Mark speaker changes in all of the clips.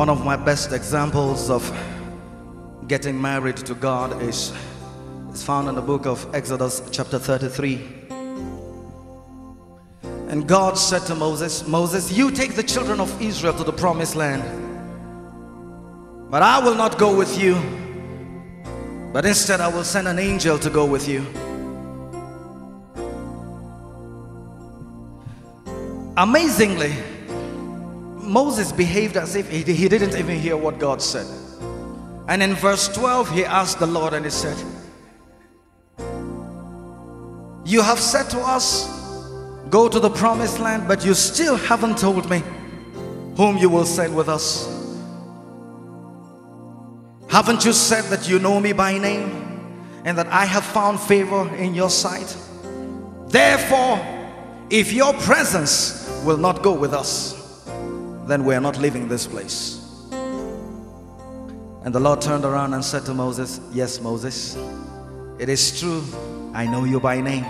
Speaker 1: One of my best examples of getting married to God is, is found in the book of Exodus, chapter 33. And God said to Moses, Moses, you take the children of Israel to the promised land, but I will not go with you, but instead I will send an angel to go with you. Amazingly, Moses behaved as if he, he didn't even hear what God said. And in verse 12, he asked the Lord and he said, You have said to us, Go to the promised land, but you still haven't told me whom you will send with us. Haven't you said that you know me by name and that I have found favor in your sight? Therefore, if your presence will not go with us, then we are not leaving this place. And the Lord turned around and said to Moses, Yes, Moses, it is true, I know you by name,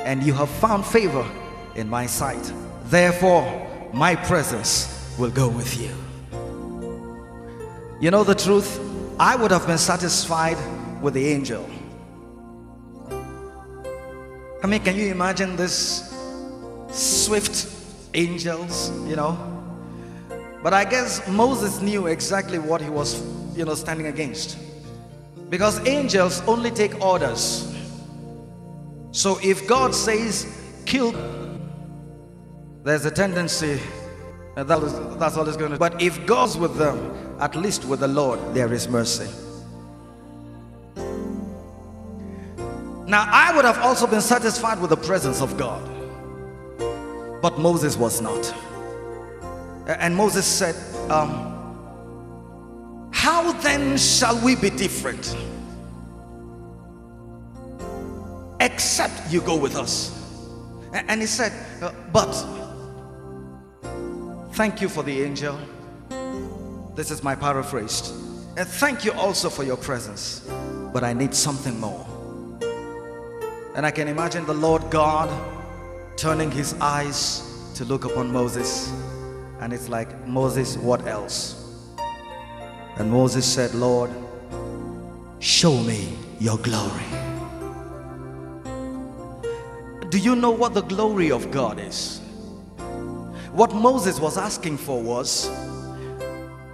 Speaker 1: and you have found favor in my sight. Therefore, my presence will go with you. You know the truth? I would have been satisfied with the angel. I mean, can you imagine this swift angels, you know? But I guess Moses knew exactly what he was, you know, standing against. Because angels only take orders. So if God says, kill, there's a tendency uh, that is, that's all it's going to But if God's with them, at least with the Lord, there is mercy. Now, I would have also been satisfied with the presence of God. But Moses was not. And Moses said, um, How then shall we be different? Except you go with us. And he said, uh, But thank you for the angel. This is my paraphrased. And thank you also for your presence. But I need something more. And I can imagine the Lord God turning his eyes to look upon Moses. And it's like, Moses, what else? And Moses said, Lord, show me your glory. Do you know what the glory of God is? What Moses was asking for was,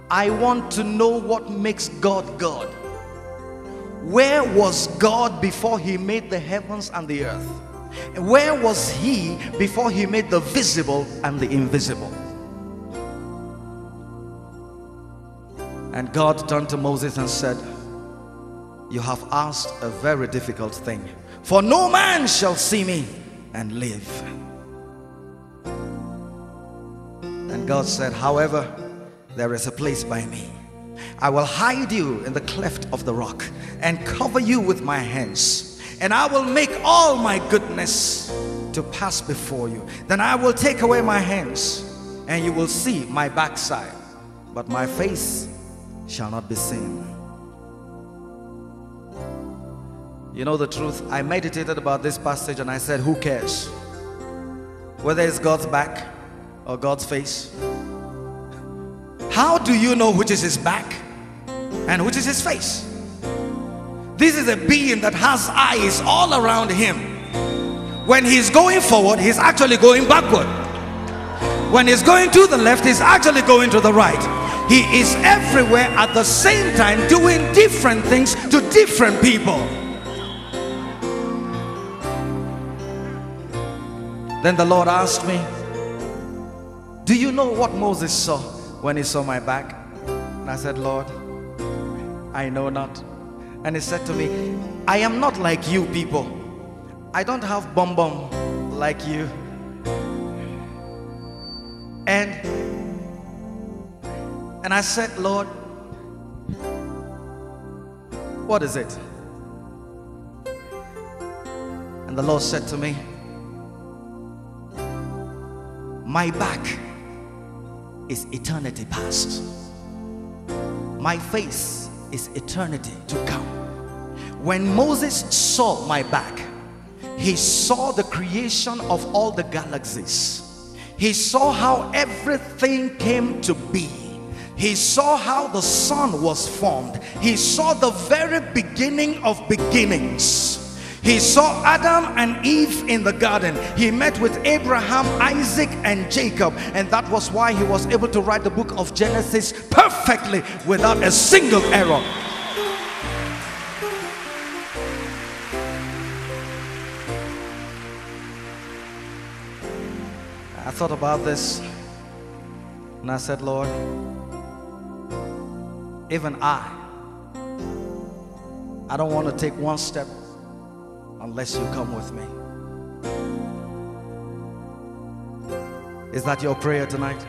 Speaker 1: I want to know what makes God God. Where was God before he made the heavens and the earth? Where was he before he made the visible and the invisible? God turned to Moses and said, You have asked a very difficult thing, for no man shall see me and live. And God said, However, there is a place by me. I will hide you in the cleft of the rock and cover you with my hands and I will make all my goodness to pass before you. Then I will take away my hands, and you will see my backside, but my face shall not be seen. You know the truth, I meditated about this passage and I said, Who cares? Whether it's God's back or God's face. How do you know which is his back and which is his face? This is a being that has eyes all around him. When he's going forward, he's actually going backward. When he's going to the left, he's actually going to the right. He is everywhere at the same time doing different things to different people. Then the Lord asked me, Do you know what Moses saw when he saw my back? And I said, Lord, I know not. And he said to me, I am not like you people. I don't have bum bum like you. And and I said, Lord, what is it? And the Lord said to me, My back is eternity past. My face is eternity to come. When Moses saw my back, he saw the creation of all the galaxies. He saw how everything came to be. He saw how the sun was formed. He saw the very beginning of beginnings. He saw Adam and Eve in the garden. He met with Abraham, Isaac, and Jacob. And that was why he was able to write the book of Genesis perfectly without a single error. I thought about this and I said, Lord, even I, I don't want to take one step unless you come with me. Is that your prayer tonight?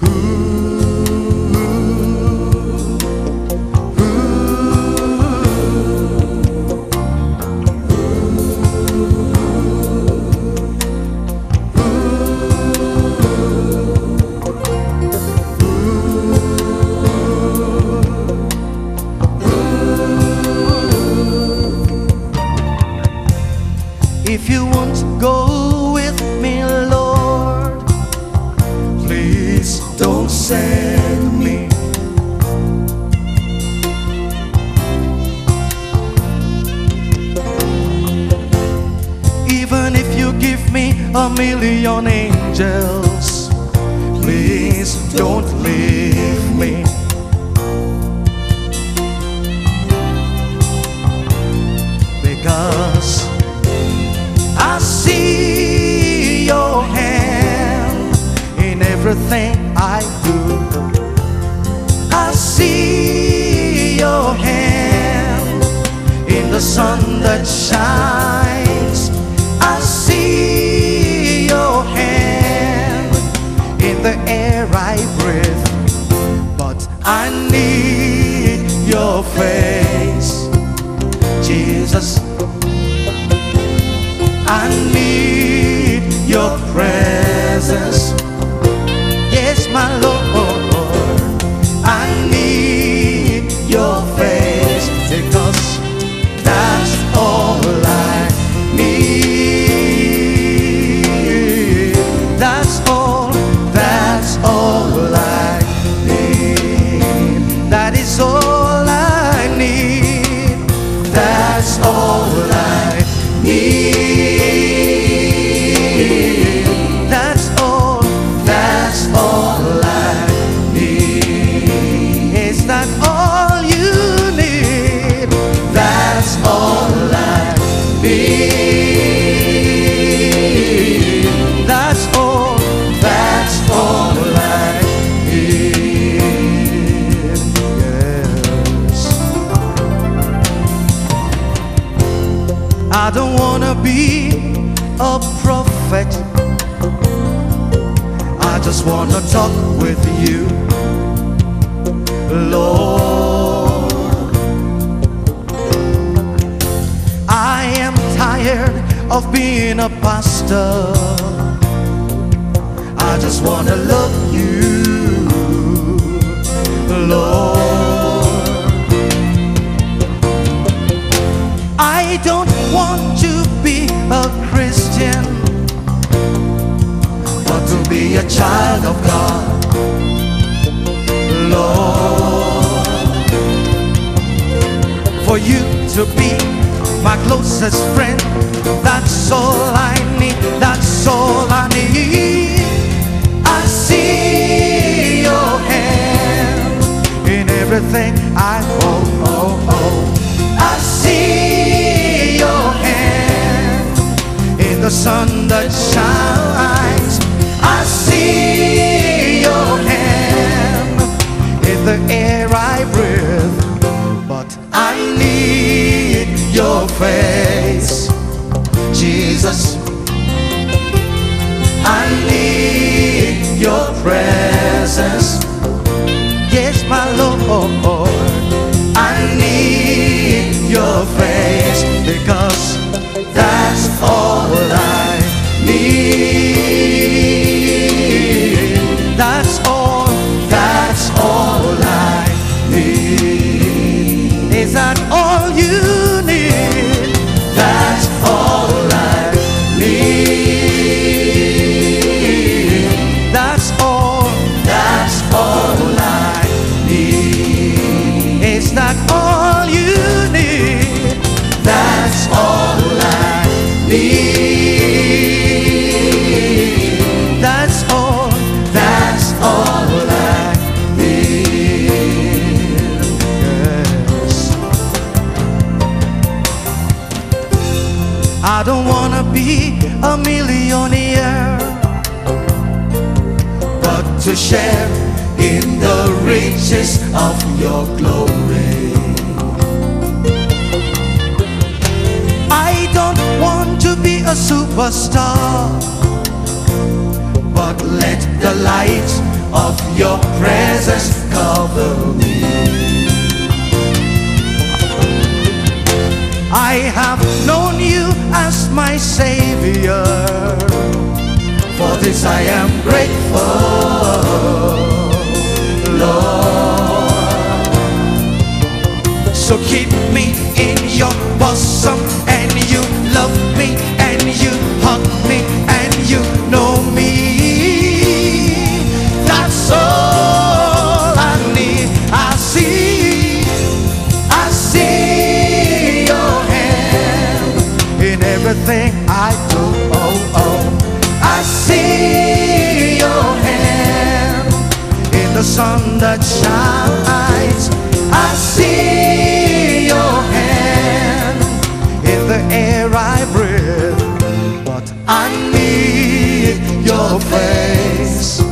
Speaker 1: If a million angels, please don't leave me. Because I see your hand in everything I do. I see your hand in the sun that shines. The air I breathe. But I need your face, Jesus. I need your presence. I just wanna talk with you, Lord. I am tired of being a pastor. I just wanna love you, Lord. I don't want to be a child of God, Lord. For you to be my closest friend, that's all I need, that's all I need. I see your hand in everything I owe, oh, oh. I see your hand in the sun that shines. The air I breathe. But I need your face, Jesus. Share in the riches of your glory. I don't want to be a superstar, but let the light of your presence cover me. I have known you as my Savior. For this I am grateful, So keep me in your bosom, sun that shines. I see your hand in the air I breathe. But I need your face,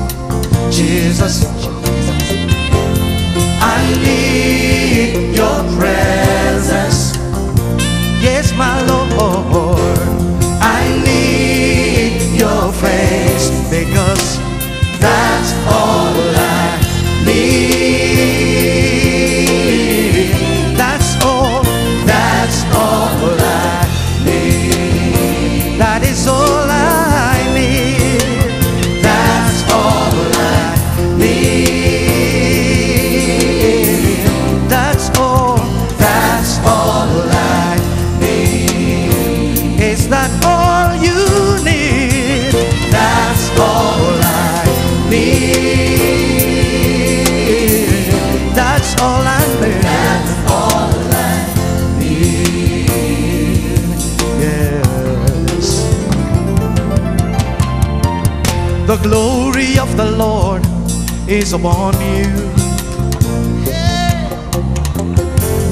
Speaker 1: Jesus. I need your presence. Yes, my Lord. The glory of the Lord is upon you.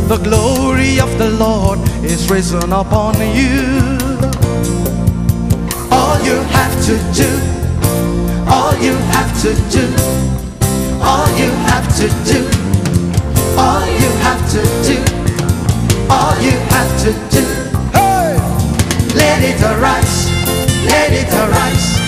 Speaker 1: The glory of the Lord is risen upon you. All you have to do, all you have to do, all you have to do, all you have to do, all you have to do. Hey! Let it arise, let it arise,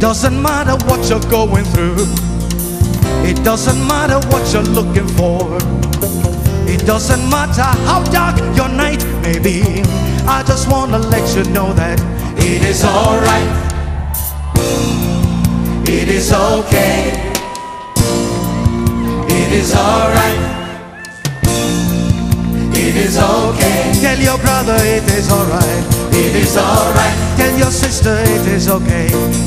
Speaker 1: doesn't matter what you're going through. It doesn't matter what you're looking for. It doesn't matter how dark your night may be. I just wanna let you know that it is alright. It is okay. It is alright. It is okay. Tell your brother it is alright. It is alright. Tell your sister it is okay.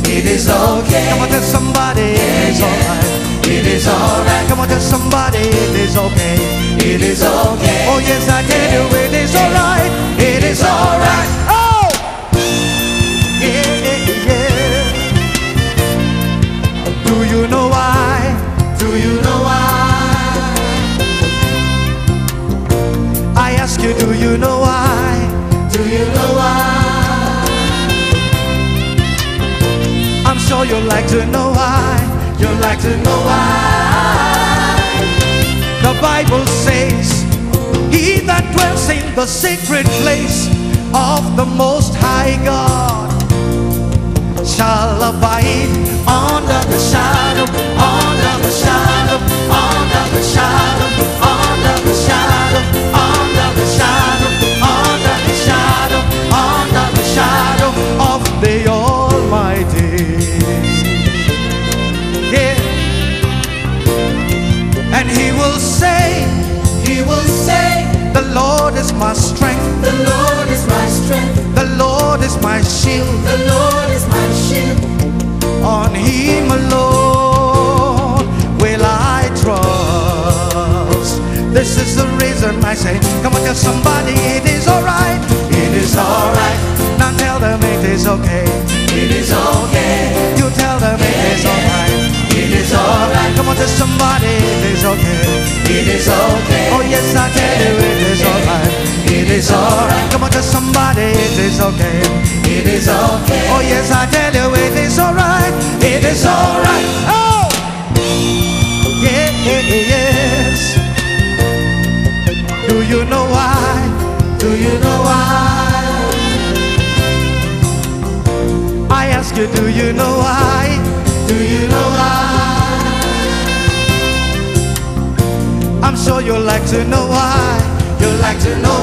Speaker 1: It is okay. Come on, tell somebody it is alright. It is alright. Come on, tell somebody it is okay. It is okay. Oh yes, I tell you it is alright. It is alright. Like to know why. You'd like to know why. The Bible says, He that dwells in the secret place of the Most High God shall abide under the shadow, under the shadow, under the shadow, under the shadow, under the shadow, under the shadow, under the shadow is my strength,
Speaker 2: The Lord is my strength,
Speaker 1: the Lord is my shield.
Speaker 2: the Lord is my shield.
Speaker 1: On him alone will I trust. This is the reason I say, come on, tell somebody it is alright. It is alright. Now tell them it is okay.
Speaker 2: It is okay,
Speaker 1: You tell them it is alright.
Speaker 2: it is alright,
Speaker 1: Come on, tell somebody it is okay.
Speaker 2: it is okay,
Speaker 1: Oh yes, I tell you it is alright.
Speaker 2: It is alright,
Speaker 1: Come on, tell somebody it is okay.
Speaker 2: it is okay,
Speaker 1: Oh yes, I tell you it is alright. It is alright. Oh, yeah, yes. Do you know why? Do you know why? I ask you, do you know why? Do you know why? I'm sure you'd like to know why. You'd like to know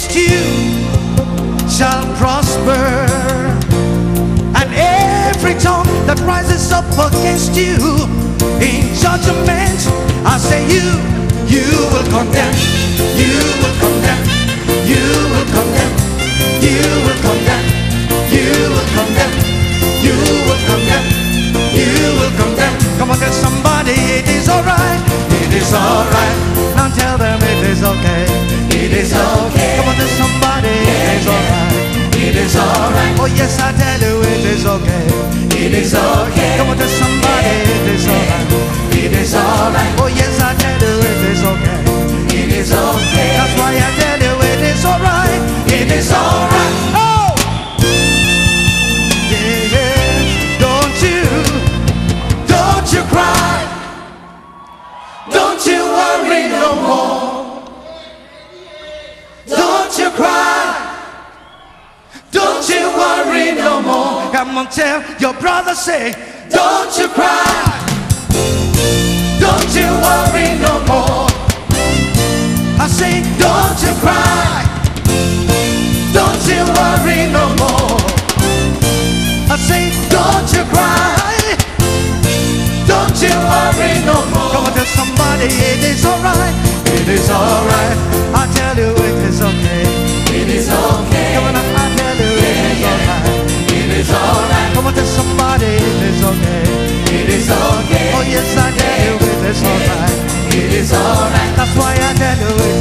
Speaker 1: against you shall prosper. And every tongue that rises up against you in judgment, I say you, you will condemn, you will condemn, you will condemn, no more. Don't you cry. Don't you worry no more. Come on, tell your brother, say, Don't you cry. Don't you worry no more. I say, Don't you cry. Don't you worry no more. I say, Don't you cry you worry no more. Come on, tell somebody it is alright. It is alright. I tell you it is okay.
Speaker 2: It is okay.
Speaker 1: Come on, I tell you yeah, it is yeah. alright.
Speaker 2: It is alright.
Speaker 1: Come on, tell somebody it is okay.
Speaker 2: It is okay.
Speaker 1: Oh yes, I tell yeah. you it is alright. It is alright. That's why I tell you it